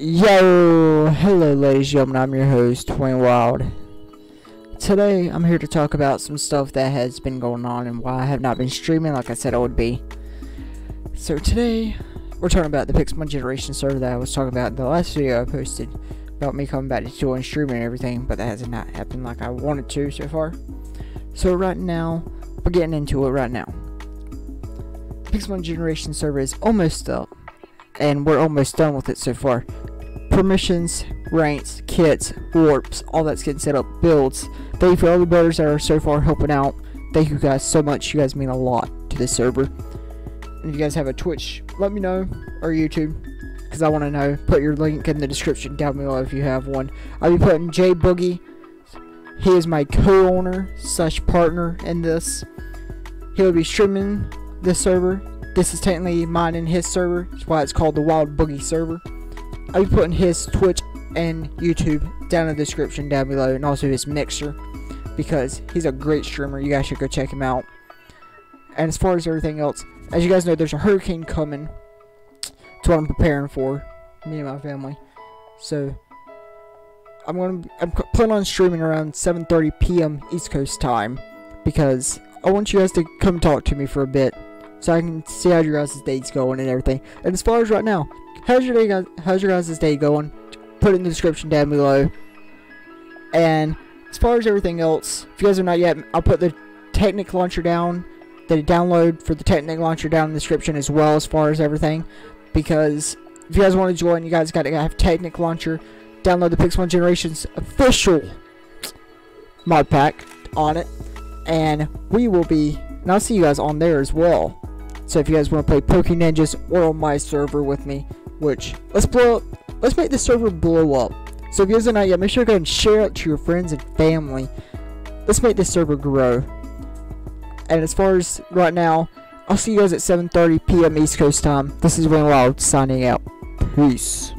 Yo, hello ladies and gentlemen, I'm your host, Wayne Wild. Today, I'm here to talk about some stuff that has been going on and why I have not been streaming like I said I would be. So today, we're talking about the Pixelmon Generation server that I was talking about in the last video I posted about me coming back to doing streaming and everything, but that has not happened like I wanted to so far. So right now, we're getting into it right now. Pixelmon Generation server is almost up, and we're almost done with it so far. Permissions, ranks, kits, warps, all that's getting set up, builds. Thank you for all the builders that are so far helping out. Thank you guys so much. You guys mean a lot to this server. And if you guys have a Twitch, let me know, or YouTube, because I want to know. Put your link in the description down below if you have one. I'll be putting Jay Boogy. He is my co-owner slash partner in this. He'll be streaming this server. This is technically mine and his server. That's why it's called the Wild Boogie server. I'll be putting his Twitch and YouTube down in the description down below, and also his Mixer, because he's a great streamer. You guys should go check him out. And as far as everything else, as you guys know, there's a hurricane coming. That's what I'm preparing for, me and my family. So I'm gonna I'm planning on streaming around 7:30 p.m. East Coast time because I want you guys to come talk to me for a bit so I can see how your guys' day's going and everything. And as far as right now, how's your day guys how's your guys' day going? Put it in the description down below. And as far as everything else, if you guys are not yet, I'll put the Technic launcher down, the download for the Technic launcher down in the description as well as far as everything. Because if you guys want to join, you guys gotta have Technic launcher, download the Pixelmon Generations official mod pack on it, and we will be and I'll see you guys on there as well. So if you guys want to play Poke Ninjas or on my server with me, which let's blow up, let's make the server blow up. So if you guys are not yet, make sure to go and share it to your friends and family. Let's make this server grow. And as far as right now, I'll see you guys at 7:30 p.m. East Coast time. This is Wayne Wild signing out. Peace.